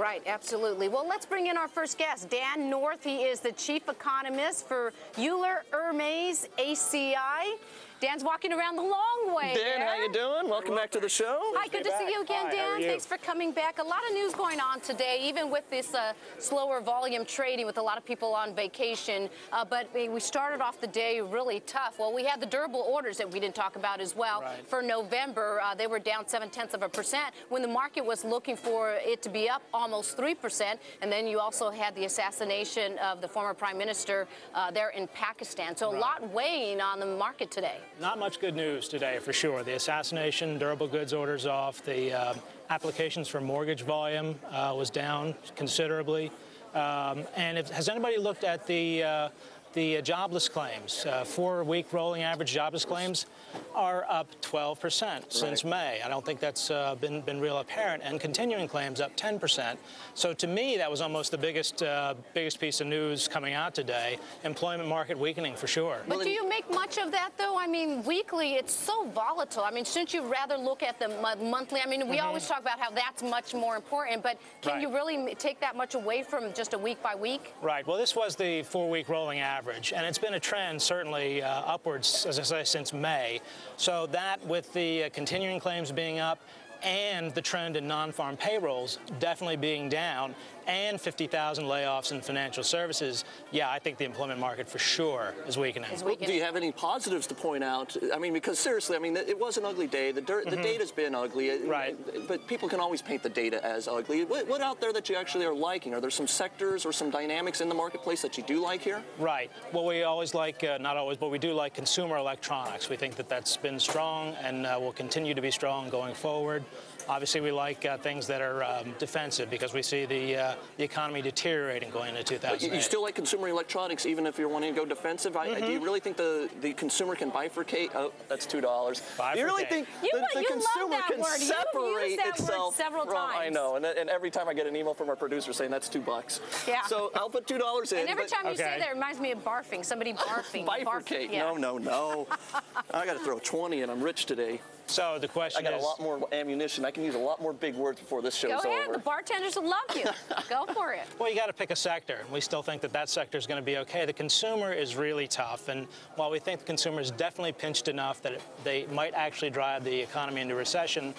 Right, absolutely. Well, let's bring in our first guest, Dan North. He is the chief economist for Euler Hermes ACI. Dan's walking around the long way. Dan, there. how you doing? Welcome back to the show. Hi, good to see you again, Hi, Dan. Thanks for coming back. A lot of news going on today, even with this uh, slower volume trading with a lot of people on vacation. Uh, but we started off the day really tough. Well, we had the durable orders that we didn't talk about as well Right. for November. Uh, they were down seven tenths of a percent when the market was looking for it to be up almost three percent. And then you also had the assassination of the former prime minister uh, there in Pakistan. So a lot weighing on the market today. Not much good news today, for sure. The assassination, durable goods orders off. The uh, applications for mortgage volume uh, was down considerably. Um, and if, has anybody looked at the uh, the uh, jobless claims? Uh, Four-week rolling average jobless claims are up 12% since May. I don't think that's uh, been been real apparent. And continuing claims up 10%. So to me, that was almost the biggest uh, biggest piece of news coming out today. Employment market weakening for sure. But do you make much of that, though? I mean, weekly, it's so volatile. I mean, shouldn't you rather look at the mo- monthly? I mean, we always talk about how that's much more important, but can. Right. you really m- take that much away from just a week by week? Right. Well, this was the four-week rolling average, and it's been a trend certainly uh, upwards, as I say, since May. So that, with the uh, continuing claims being up, and the trend in non-farm payrolls definitely being down, and 50,000 layoffs in financial services, yeah, I think the employment market for sure is weakening. Is Well, weakening? do you have any positives to point out? I mean, because seriously, I mean, it was an ugly day. The, dirt, the data's been ugly. Mm-hmm. Right. But people can always paint the data as ugly. What, what out there that you actually are liking? Are there some sectors or some dynamics in the marketplace that you do like here? Right. Well, we always like, uh, not always, but we do like consumer electronics. We think that that's been strong and uh, will continue to be strong going forward. Obviously, we like uh, things that are um, defensive because we see the, uh, the economy deteriorating going into You, 2008. you still like consumer electronics, even if you're wanting to go defensive. I, Mm-hmm. do you really think the, the consumer can bifurcate? Oh, that's two dollars. Do you really think You the, the you consumer can word. You've used separate that word itself several from? I know, and, and every time I get an email from our producer saying that's two bucks. Yeah. So I'll put two dollars in. And every but- time you say that, it reminds me of barfing. Somebody barfing. Barf- Bifurcate. yeah. No, no, no. I got to throw 20 and I'm rich today. So the question I question got a lot more ammunition. I can use a lot more big words before this show's over. Go show's ahead. over. The bartenders will love you. Go for it. Well, you got to pick a sector. and We still think that that sector is going to be okay. The consumer is really tough, and while we think the consumer is definitely pinched enough that it, they might actually drive the economy into recession,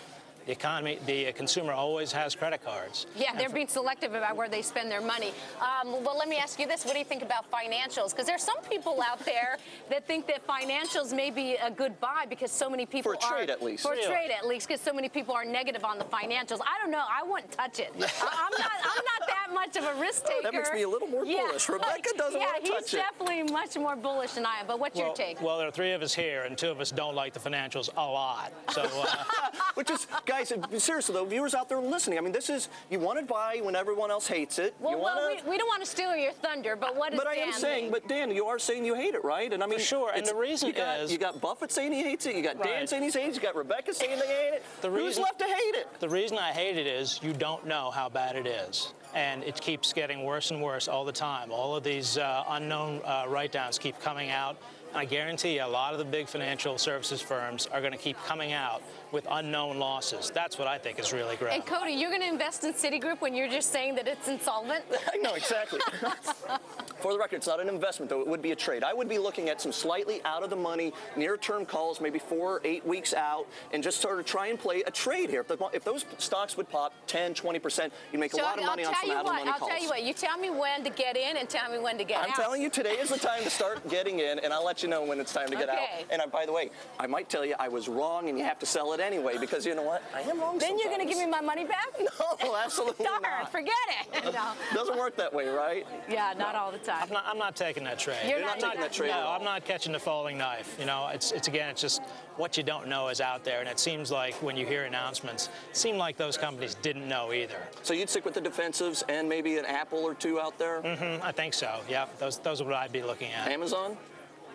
the economy, the uh, consumer always has credit cards. Yeah, they're being selective about where they spend their money. Um, well, let me ask you this: What do you think about financials? Because there's some people out there that think that financials may be a good buy because so many people For a trade, are, at least. For a Really? trade, at least, because so many people are negative on the financials. I don't know. I wouldn't touch it. I, I'm not. I'm not that much of a risk taker. That makes me a little more Yeah. bullish. Rebecca doesn't yeah, wanna touch he's it. definitely much more bullish than I am. But what's your well, take? well, there are three of us here, and two of us don't like the financials a lot. So, uh, Which is, guys, seriously though, viewers out there listening, I mean, this is, you want to buy when everyone else hates it. well, you wanna, we, we don't want to steal your thunder, but what is but I am saying, think? but Dan, you are saying you hate it, right? And I mean, sure, and the reason you got, is- you got Buffett saying he hates it, you got Dan saying he hates it, you got Rebecca saying they hate it. The reason, Who's reason- left to hate it? The reason I hate it is you don't know how bad it is. And it keeps getting worse and worse all the time. All of these uh, unknown uh, write downs keep coming out. And I guarantee you, a lot of the big financial services firms are going to keep coming out with unknown losses. That's what I think is really great. And Cody, you're going to invest in Citigroup when you're just saying that it's insolvent? I know exactly. For the record, it's not an investment, though. It would be a trade. I would be looking at some slightly out of the money, near term calls, maybe four or eight weeks out, and just sort of try and play a trade here. If, the, if those stocks would pop 10, 20%, you'd make a lot of I'll money on tell some you out of what. money I'll calls. tell you what. You tell me when to get in and tell me when to get out. I'm telling you, today is the time to start getting in, and I'll let you know when it's time to get Okay. out. And I, by the way, I might tell you I was wrong, and you have to sell it anyway because you know what? I am wrong. Then you're going to give me my money back? No, absolutely Darn, not. forget it. No. Doesn't work that way, right? Yeah, not all the time. I'm not, I'm not taking that trade. You're You're not not taking that trade No, at all. I'm not catching the falling knife. You know, it's, it's again, it's just what you don't know is out there. And it seems like when you hear announcements, it seemed like those companies didn't know either. So you'd stick with the defensives and maybe an Apple or two out there? Mm-hmm. I think so. Yeah, those, those are what I'd be looking at. Amazon?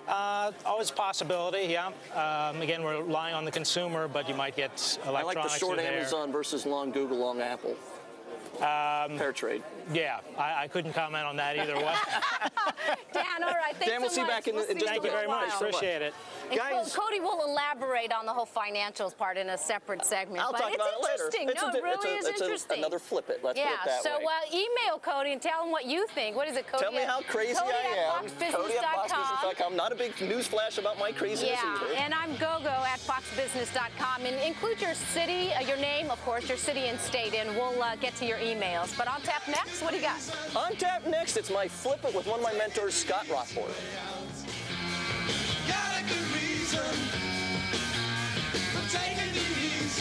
Uh, always a possibility, yeah. Um, again, we're relying on the consumer, but you might get electronics. I like the short. Amazon versus long Google, long Apple. Fair trade. Yeah, I, I couldn't comment on that either way. Dan, all right. Thanks Dan, we'll so see you back in- We'll in just Thank you a very little much. while. much. Appreciate it. And Co- Guys- Cody will elaborate on the whole financials part in a separate segment. I'll but talk it's about it later. interesting. It's no, a it really it's a- is it's a- another flip it. Let's yeah, put it that so way. Uh, email Cody and tell him what you think. What is it, Cody? Tell me how crazy Cody I am. foxbusiness.com. Cody at foxbusiness.com. Not a big news flash about my craziness Yeah, either. and I'm GoGo at foxbusiness.com. And include your city, uh, your name, of course, your city and state, and we'll uh, get to your emails. But on tap next, next? What do you got? On tap next, it's my flip it with one of my mentors, Scott Rothbort. Got